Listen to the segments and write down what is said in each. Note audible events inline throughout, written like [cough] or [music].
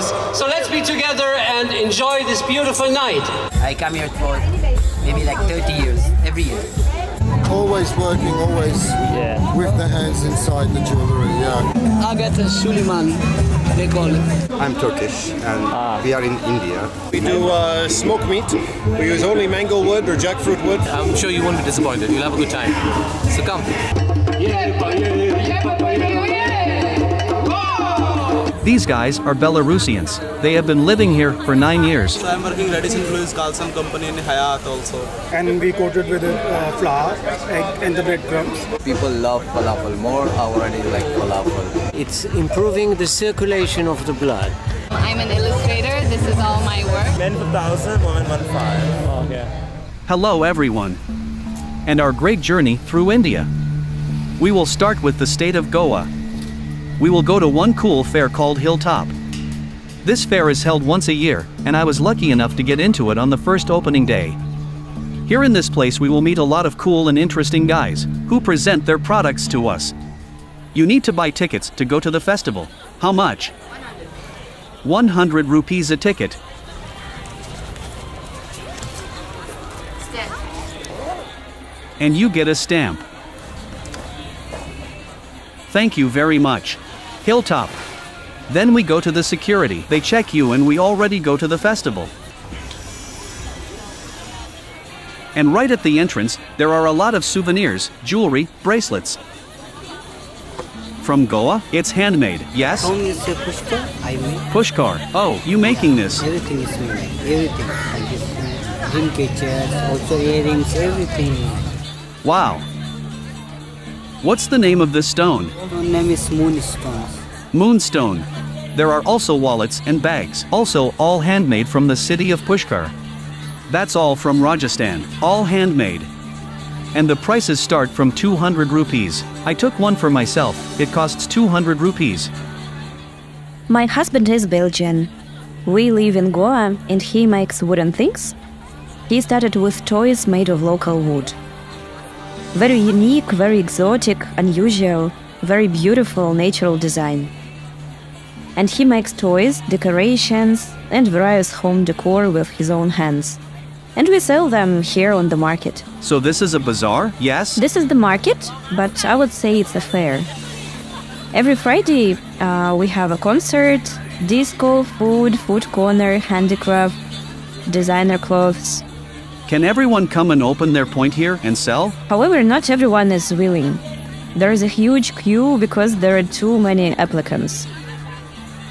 us. So let's be together and enjoy this beautiful night. I come here for maybe like 30 years, every year. Always working, always Yeah. with the hands inside the jewellery, yeah. Agatha Suleiman, they call it. I'm Turkish and we are in India. We do uh, smoked meat. We use only mango wood or jackfruit wood. I'm sure you won't be disappointed. You'll have a good time. So come. These guys are Belarusians. They have been living here for nine years. I'm working Radisson Blues Carlson company in Hyatt also. And we coated with uh, flour, egg, and the breadcrumbs. People love falafel more. I already like falafel. It's improving the circulation of the blood. I'm an illustrator. This is all my work. Men for thousand, women one five. Okay. Hello, everyone. And our great journey through India. We will start with the state of Goa. We will go to one cool fair called Hilltop. This fair is held once a year, and I was lucky enough to get into it on the first opening day. Here in this place, we will meet a lot of cool and interesting guys who present their products to us. You need to buy tickets to go to the festival. How much? 100 rupees a ticket. And you get a stamp. Thank you very much. Hilltop. Then we go to the security. They check you and we already go to the festival. And right at the entrance, there are a lot of souvenirs, jewelry, bracelets. From Goa, it's handmade, yes? Home is a pushkar, I make. Pushkar. Oh, you making this? Everything is made, everything. Like this, uh, catchers, also earrings, everything. Wow. What's the name of this stone? One name is Moonstones. Moonstone. There are also wallets and bags, also all handmade from the city of Pushkar. That's all from Rajasthan, all handmade. And the prices start from 200 rupees. I took one for myself, it costs 200 rupees. My husband is Belgian. We live in Goa and he makes wooden things. He started with toys made of local wood. Very unique, very exotic, unusual, very beautiful natural design. And he makes toys, decorations, and various home decor with his own hands. And we sell them here on the market. So this is a bazaar, yes? This is the market, but I would say it's a fair. Every Friday, uh, we have a concert, disco, food, food corner, handicraft, designer clothes. Can everyone come and open their point here and sell? However, not everyone is willing. There is a huge queue because there are too many applicants.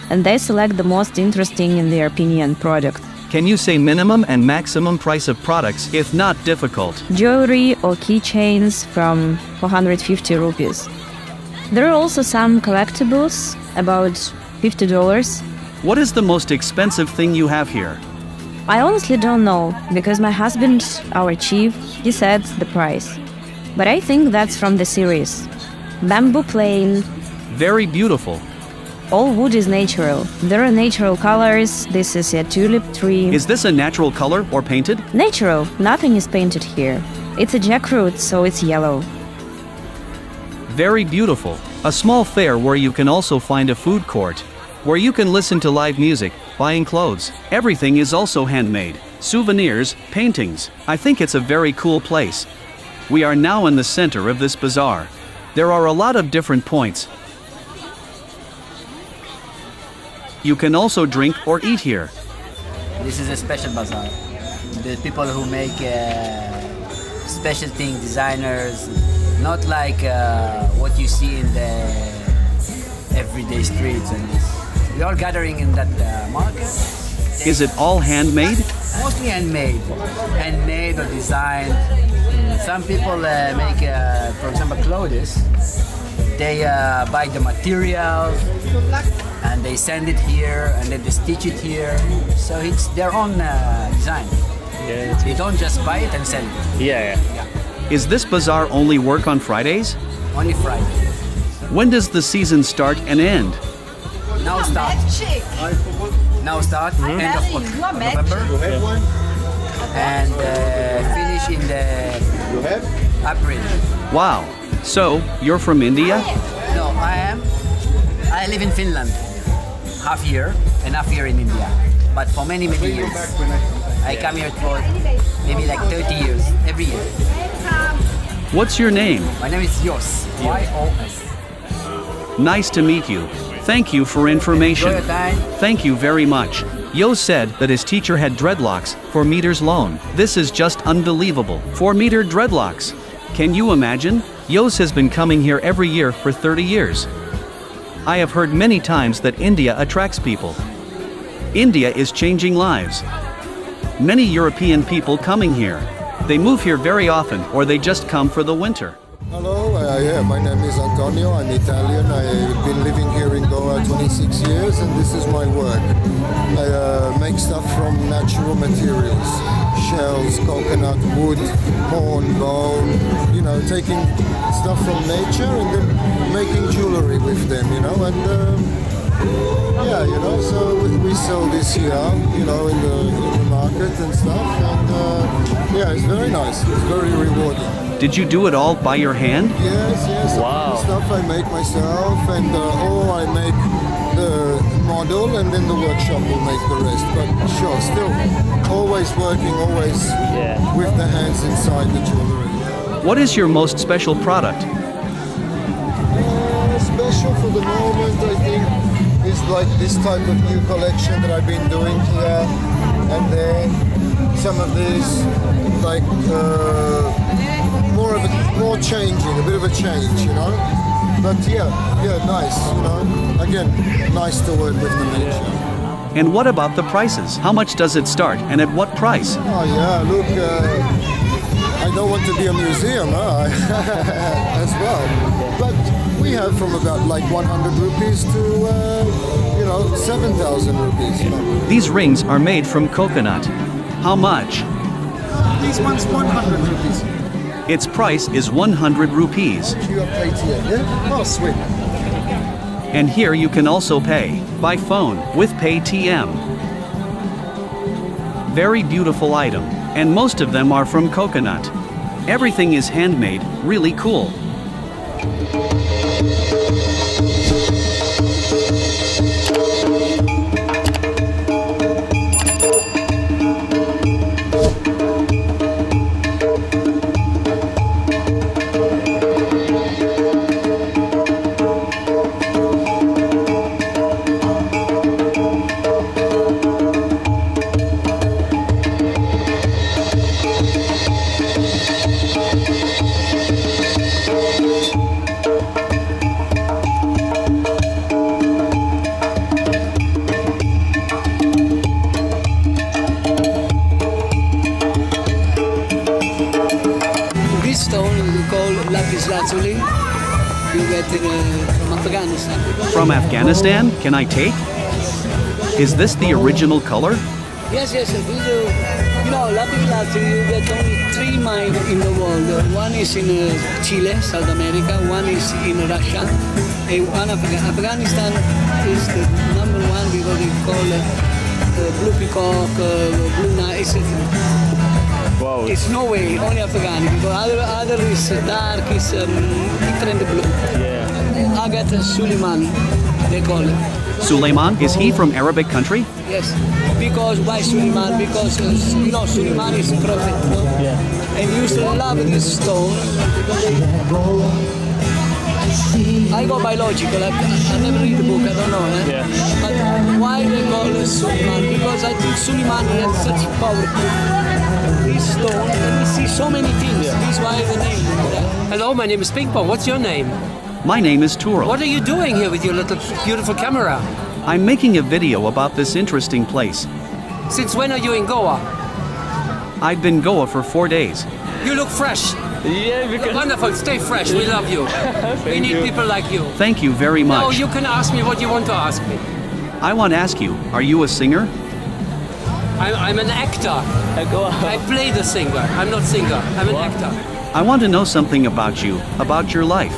And they select the most interesting, in their opinion, product. Can you say minimum and maximum price of products if not difficult? Jewelry or keychains from 450 rupees. There are also some collectibles, about $50. What is the most expensive thing you have here? I honestly don't know, because my husband, our chief, he sets the price. But I think that's from the series. Bamboo plane. Very beautiful. All wood is natural. There are natural colors. This is a tulip tree. Is this a natural color or painted? Natural. Nothing is painted here. It's a jackfruit, so it's yellow. Very beautiful. A small fair where you can also find a food court, where you can listen to live music, buying clothes. Everything is also handmade. Souvenirs, paintings. I think it's a very cool place. We are now in the center of this bazaar. There are a lot of different points. You can also drink or eat here. This is a special bazaar. The people who make uh, special thing, designers, not like uh, what you see in the everyday streets and this. We are all gathering in that uh, market. Is it all handmade? Mostly handmade, handmade or designed. Some people uh, make, uh, for example, clothes. They uh, buy the material and they send it here and then they stitch it here. So it's their own uh, design. Yeah. They don't just buy it and sell it. Yeah, yeah. Is this bazaar only work on Fridays? Only Friday. When does the season start and end? Now start. Now start. End of Oct- November. And uh, finish in the April. Wow. So, you're from India? No, I am. I live in Finland. half year and half year in India. But for many, many years. I come here for maybe like 30 years, every year. What's your name? My name is Yos. Y-O-S. Nice to meet you. Thank you for information. Enjoy your time. Thank you very much. Yo said that his teacher had dreadlocks for meters long. This is just unbelievable. 4 meter dreadlocks. Can you imagine? Yos has been coming here every year for 30 years. I have heard many times that India attracts people. India is changing lives. Many European people coming here. They move here very often or they just come for the winter. Hello, uh, yeah, my name is Antonio. I'm Italian. I've been living here in Goa 26 years, and this is my work. I uh, make stuff from natural materials: shells, coconut, wood, horn, bone. You know, taking stuff from nature and then making jewelry with them. You know, and um, yeah, you know, so we, sell this here, you know, in the, in the market and stuff, and uh, yeah, it's very nice. It's very rewarding. Did you do it all by your hand? Yes, yes. Wow. The stuff I make myself, and uh, or I make the model, and then the workshop will make the rest. But sure, still always working, always with the hands inside the jewelry. What is your most special product? Uh, special for the moment, I think, is like this type of new collection that I've been doing here, and then some of these, like. Uh, more of a more changing, a bit of a change, you know. But yeah, yeah, nice, you know. Again, nice to work with the nature. And what about the prices? How much does it start and at what price? Oh yeah, look, uh, I don't want to be a museum huh? [laughs] as well, but we have from about like 100 rupees to uh, you know 7,000 rupees. You know. These rings are made from coconut. How much? These ones 100 rupees. Its price is 100 rupees. And here you can also pay by phone with PayTM. Very beautiful item, and most of them are from coconut. Everything is handmade, really cool. You get uh, from Afghanistan. From Afghanistan, can I take? Is this the original color? Yes, yes. These are, you know, lapis lazuli. You get only three mines in the world. One is in uh, Chile, South America. One is in Russia. And one Afga- Afghanistan is the number one because they call it uh, blue peacock, uh, blue nice. Wow. It's no way, only Afghani because other, other is dark, is um, different blue. Yeah. Agat Suleiman, they call it. Suleiman, is he from Arabic country? Yes, because why Suleiman? Because uh, you know Suleiman is a prophet, no? Yeah. and he used to love this stone. I go biological. I, I never read the book. I don't know. Eh? Yeah. But why they call it Suleiman? Because I think Suleiman had such power. This stone, and you see so many things. This is why the name. Yeah. Hello, my name is Ping Pong. What's your name? My name is Tural. What are you doing here with your little beautiful camera? I'm making a video about this interesting place. Since when are you in Goa? I've been Goa for four days. You look fresh. Yeah, because Wonderful. Stay fresh. We love you. [laughs] we need you. people like you. Thank you very much. much. you can ask me what you want to ask me. I want to ask you, are you a singer? I'm, I'm an actor. Uh, I play the singer. I'm not singer. I'm an actor. I want to know something about you, about your life.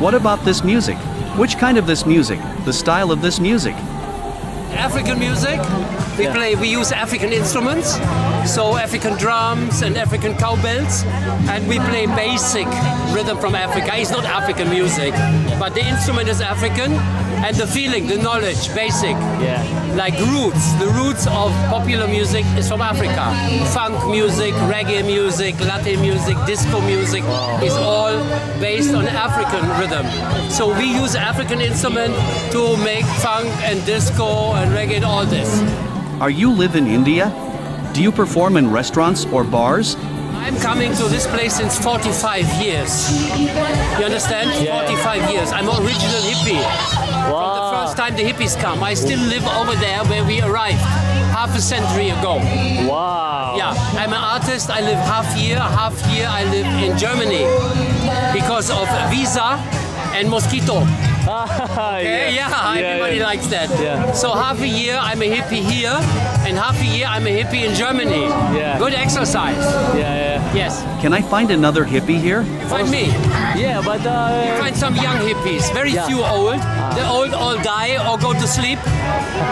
What about this music? Which kind of this music? The style of this music? African music. We play. We use African instruments. So African drums and African cowbells, and we play basic rhythm from Africa. It's not African music, but the instrument is African, and the feeling, the knowledge, basic. Yeah. Like roots, the roots of popular music is from Africa. Funk music, reggae music, Latin music, disco music is all based on African rhythm. So we use African instrument to make funk and disco and reggae and all this. Are you live in India? Do you perform in restaurants or bars? I'm coming to this place since 45 years. You understand? Yeah. 45 years. I'm original hippie. Wow. From the first time the hippies come, I still live over there where we arrived half a century ago. Wow. Yeah, I'm an artist. I live half year, half year I live in Germany because of visa and mosquito. [laughs] Okay, yeah, everybody likes that. Yeah. So half a year I'm a hippie here, and half a year I'm a hippie in Germany. Yeah. Good exercise. Yeah, yeah. Yes. Can I find another hippie here? You find me. Yeah, but uh, You find some young hippies, very Yeah. few old. The old all die or go to sleep,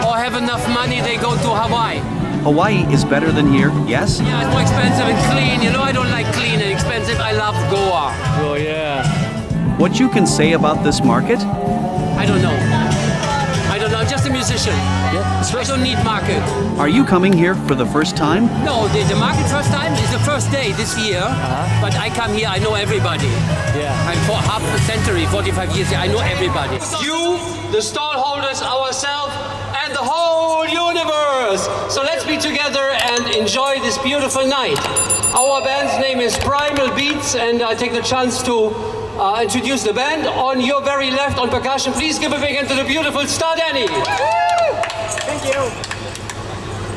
or have enough money they go to Hawaii. Hawaii is better than here, yes? Yeah, it's more expensive and clean. You know, I don't like clean and expensive. I love Goa. oh yeah. What you can say about this market? I don't know. Musician. Yeah. I don't need market. Are you coming here for the first time? No, the, the market first time is the first day this year. Uh-huh. But I come here, I know everybody. Yeah. I'm for half a century, 45 years here. I know everybody. You, the stallholders, ourselves, and the whole universe. So let's be together and enjoy this beautiful night. Our band's name is Primal Beats, and I take the chance to uh, introduce the band. On your very left, on percussion, please give a big hand to the beautiful Star Danny. Thank you.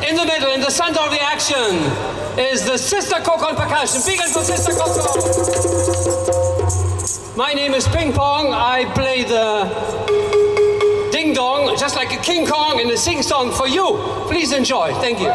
In the middle, in the center of the action, is the Sister Coco on percussion. Big hand for Sister Coco. My name is Ping Pong. I play the ding dong, just like a King Kong in a sing song for you. Please enjoy. Thank you.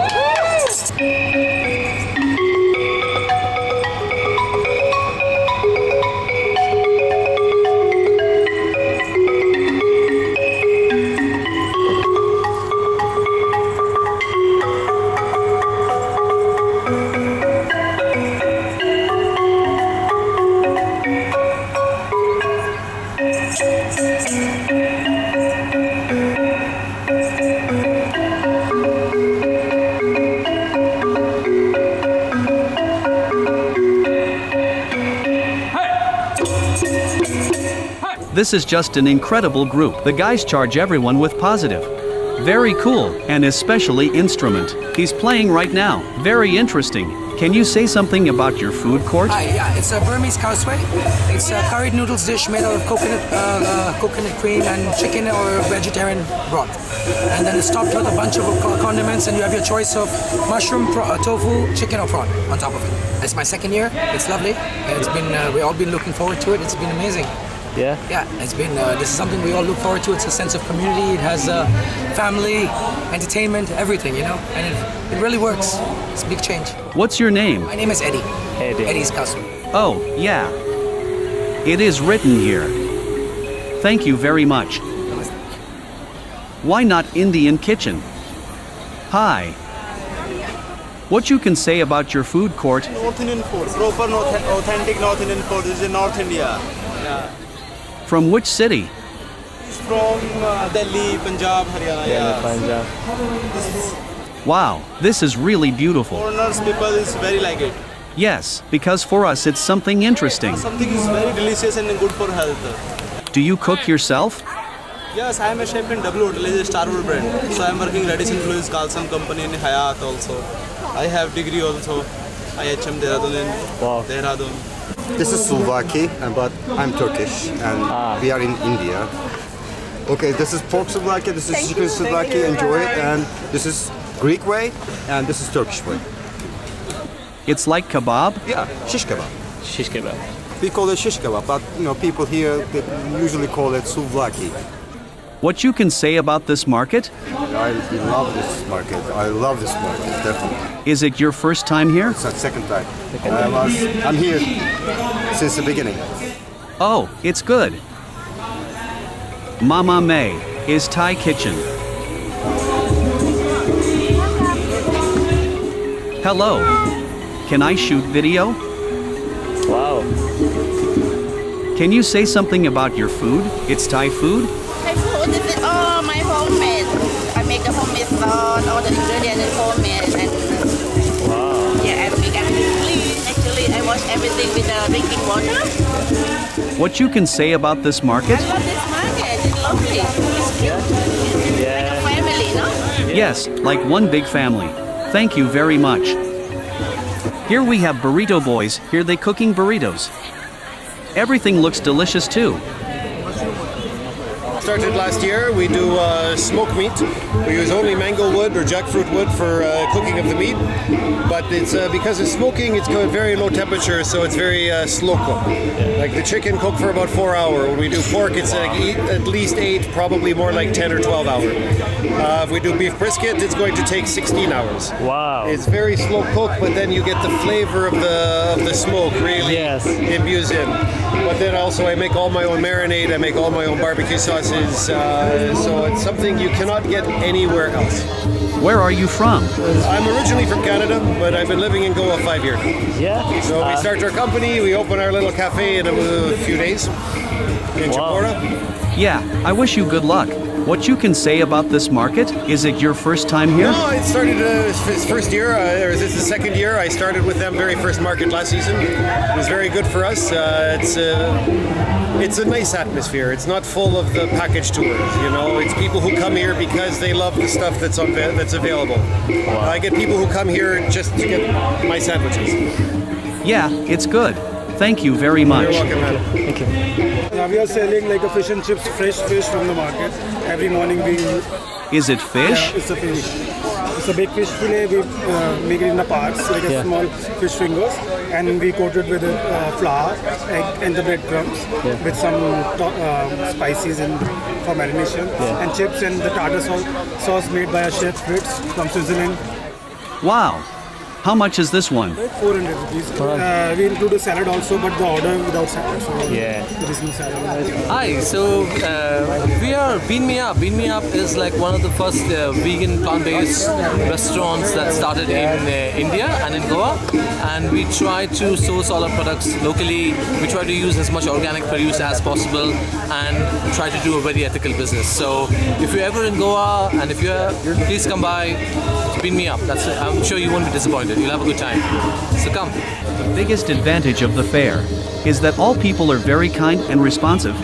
This is just an incredible group. The guys charge everyone with positive. Very cool, and especially instrument. He's playing right now. Very interesting. Can you say something about your food court? Yeah, it's a Burmese khao suey. It's a curried noodles dish made out of coconut, uh, uh, coconut cream and chicken or vegetarian broth. And then it's topped with a bunch of condiments, and you have your choice of mushroom, uh, tofu, chicken, or prawn on top of it. It's my second year. It's lovely. It's been uh, we all been looking forward to it. It's been amazing. Yeah. Yeah, it's been. Uh, this is something we all look forward to. It's a sense of community. It has uh, family, entertainment, everything. You know, and it, it really works. It's a big change. What's your name? My name is Eddie. Eddie. Eddie's Castle. Oh, yeah. It is written here. Thank you very much. Why not Indian kitchen? Hi. What you can say about your food court? North Indian food, proper North, authentic North Indian food. This is in North India. Yeah. From which city? It's from uh, Delhi, Punjab, Haryana. Yeah, Yeah. Punjab. Wow, this is really beautiful. Foreigners, people is very like it. Yes, because for us it's something interesting. Something is very delicious and good for health. Do you cook yourself? Yes, I am a chef in W Hotel, it's a Starwood brand. So I am working Radisson Blues Carlson company in Hyatt also. I have degree also. IHM Dehradun in Wow. Dehradun. This is Souvlaki, and but I'm Turkish, and ah. we are in India. Okay, this is pork souvlaki, this is Thank chicken you, thank souvlaki, enjoy it, and this is Greek way, and this is Turkish way. It's like kebab? Yeah, shish kebab. Shish kebab. We call it shish kebab, but you know, people here they usually call it souvlaki. What you can say about this market? I love this market. I love this market, definitely. Is it your first time here? It's the second time. I was, I'm here since the beginning. Oh, it's good. Mama May is Thai kitchen. Hello. Can I shoot video? Wow. Can you say something about your food? It's Thai food? My food this is all my homemade. I make a homemade sauce, all the ingredients is homemade and Wow. yeah, and we can clean. Actually, I wash everything with the drinking water. What you can say about this market? I love this market. It's lovely. It's cute. It's like a family, no? Yes, like one big family. Thank you very much. Here we have burrito boys, here they cooking burritos. Everything looks delicious too. Started last year. We do uh, smoked meat. We use only mango wood or jackfruit wood for uh, cooking of the meat. But it's uh, because it's smoking, it's very low temperature, so it's very uh, slow cook. Like the chicken cook for about four hours. When we do pork, it's like at least eight, probably more like ten or twelve hours. Uh, if we do beef brisket, it's going to take 16 hours. Wow. It's very slow cook, but then you get the flavor of the of the smoke really Yes. imbues in. But then also I make all my own marinade. I make all my own barbecue sauces. Uh, so it's something you cannot get anywhere else. Where are you from? I'm originally from Canada, but I've been living in Goa five years. Yeah. So we Uh, start our company. We open our little cafe in a, a few days in Chapora. Yeah, I wish you good luck. What you can say about this market? Is it your first time here? No, it started uh, his first year, uh, or this is the second year. I started with them very first market last season. It was very good for us. Uh, it's uh, it's a nice atmosphere. It's not full of the package tours. You know, it's people who come here because they love the stuff that's on that's available. I get people who come here just to get my sandwiches. Yeah, it's good. Thank you very much. You're welcome. Thank you. Yeah, we are selling like a fish and chips, fresh fish from the market. Every morning we. Is it fish? Yeah, it's a fish. It's a big fish fillet. We uh, make it in the parts, like a Yeah. small fish fingers, and we coat it with uh, flour, egg, and the breadcrumbs Yeah. with some to- um, spices and for marination, Yeah. and chips and the tartar sauce, sauce made by a chef Fritz from Switzerland. Wow. How much is this one? 400 rupees. Uh, we include a salad also, but the order without salad. So Yeah. There is no salad. Hi, so uh, we are Bean Me Up. Bean Me Up is like one of the first uh, vegan plant-based restaurants that started in uh, India and in Goa. And we try to source all our products locally. We try to use as much organic produce as possible and try to do a very ethical business. So if you're ever in Goa and if you're, please come by to Bean Me Up. That's it. I'm sure you won't be disappointed. You'll have a good time. So come. The biggest advantage of the fair is that all people are very kind and responsive.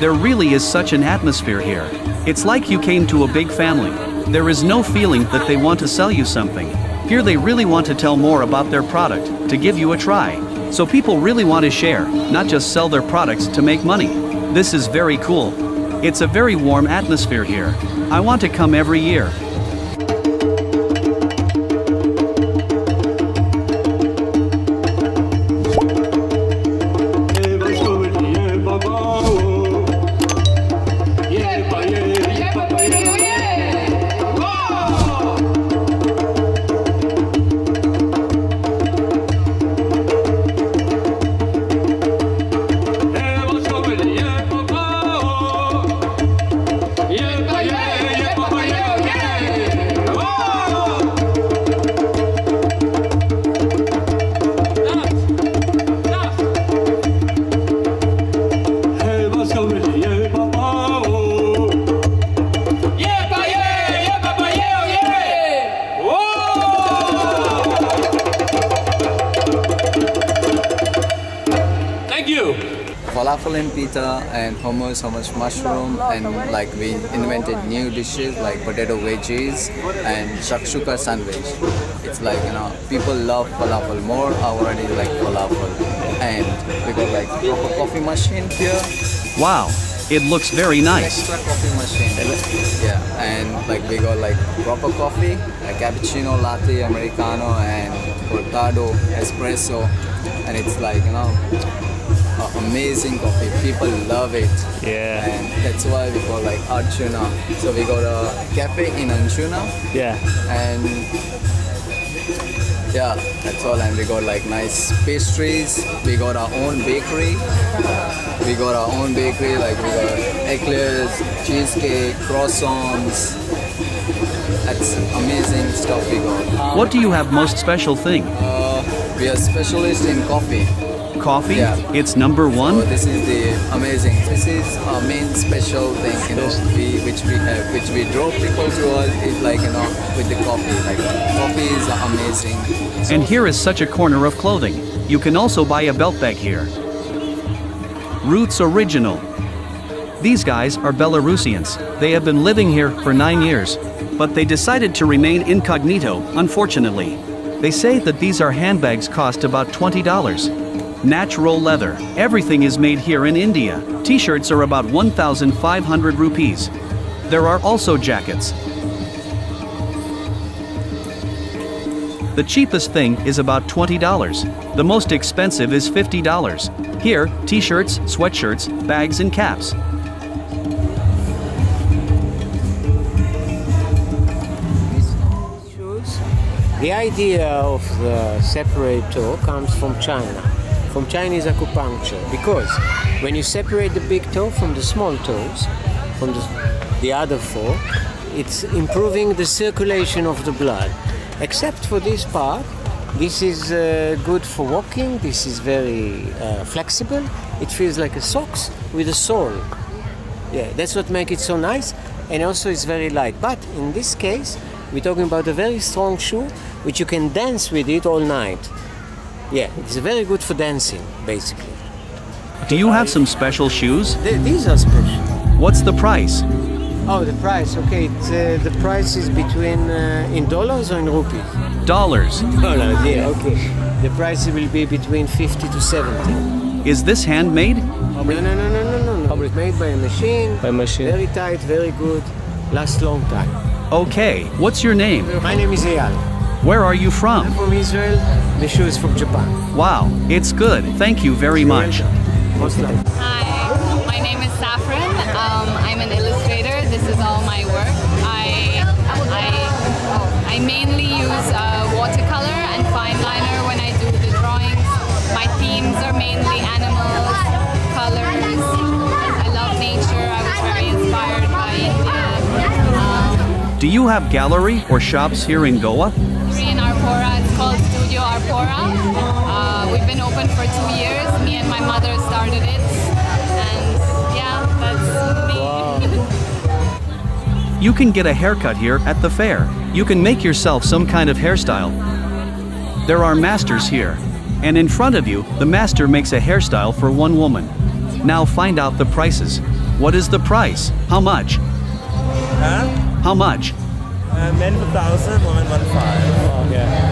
There really is such an atmosphere here. It's like you came to a big family. There is no feeling that they want to sell you something. Here they really want to tell more about their product, to give you a try. So people really want to share, not just sell their products to make money. This is very cool. It's a very warm atmosphere here. I want to come every year. And pita and hummus, hummus mushroom, and like we invented new dishes like potato veggies and shakshuka sandwich. It's like you know people love falafel more. I already like falafel, and we got like proper coffee machine here. Wow, it looks very nice. Extra coffee machine. Yeah, and like we got like proper coffee, like cappuccino, latte, americano, and cortado, espresso, and it's like you know amazing coffee. People love it. Yeah. And that's why we call like Anjuna. So we got a cafe in Anjuna. Yeah. And yeah, that's all. And we got like nice pastries. We got our own bakery. We got our own bakery. Like we got eclairs, cheesecake, croissants. That's amazing stuff we got. What do you have most special thing? Uh, we are specialists in coffee. Coffee? Yeah. It's number one? So this is the amazing. This is our main special thing, you know, we, which we have, which we draw people to us is like you know with the coffee. Like coffee is amazing. And here is such a corner of clothing. You can also buy a belt bag here. Roots Original. These guys are Belarusians. They have been living here for nine years. But they decided to remain incognito, unfortunately. They say that these are handbags cost about $20. Natural leather. Everything is made here in India. T-shirts are about 1,500 rupees. There are also jackets. The cheapest thing is about $20. The most expensive is $50. Here, t-shirts, sweatshirts, bags and caps. The idea of the separate toe comes from China, from Chinese acupuncture, because when you separate the big toe from the small toes, from the, the other four, it's improving the circulation of the blood. Except for this part, this is uh, good for walking, this is very uh, flexible, it feels like a socks with a sole. Yeah, that's what makes it so nice, and also it's very light. But in this case, we're talking about a very strong shoe, which you can dance with it all night. Yeah, it's very good for dancing, basically. Do you have some special shoes? Th- these are special. What's the price? Oh, the price. Okay, it's, uh, the price is between uh, in dollars or in rupees. Dollars. Dollars. Yeah. Okay. The price will be between fifty to seventy. Is this handmade? No, no, no, no, no, no. no. It's made by a machine. By machine. Very tight, very good, lasts long time. Okay, what's your name? My name is Eyal. Where are you from? I'm from? from Israel. The shoe is from Japan. Wow, it's good. Thank you very much. Hi, my name is Saffron. Um, I'm an illustrator. This is all my work. I I, I mainly use uh, watercolor and fine liner when I do the drawings. My themes are mainly animals, colors. I love nature. I was very inspired by India. Um, Do you have gallery or shops here in Goa? Studio Arpora. Uh, we've been open for two years. Me and my mother started it, and yeah, that's me. You can get a haircut here at the fair. You can make yourself some kind of hairstyle. There are masters here. And in front of you, the master makes a hairstyle for one woman. Now find out the prices. What is the price? How much? Huh? How much? Uh, men for thousand, women one five. Okay.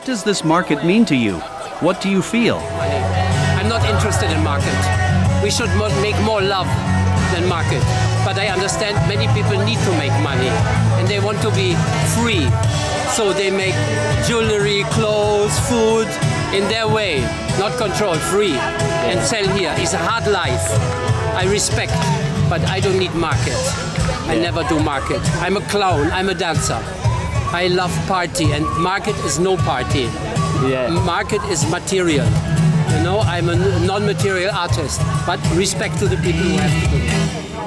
What does this market mean to you? What do you feel? I'm not interested in market. We should make more love than market. But I understand many people need to make money and they want to be free. So they make jewelry, clothes, food, in their way, not control, free, and sell here. It's a hard life. I respect, but I don't need market. I never do market. I'm a clown, I'm a dancer. I love party, and market is no party. Yeah. Market is material. You know, I'm a non-material artist, but respect to the people who have to do it.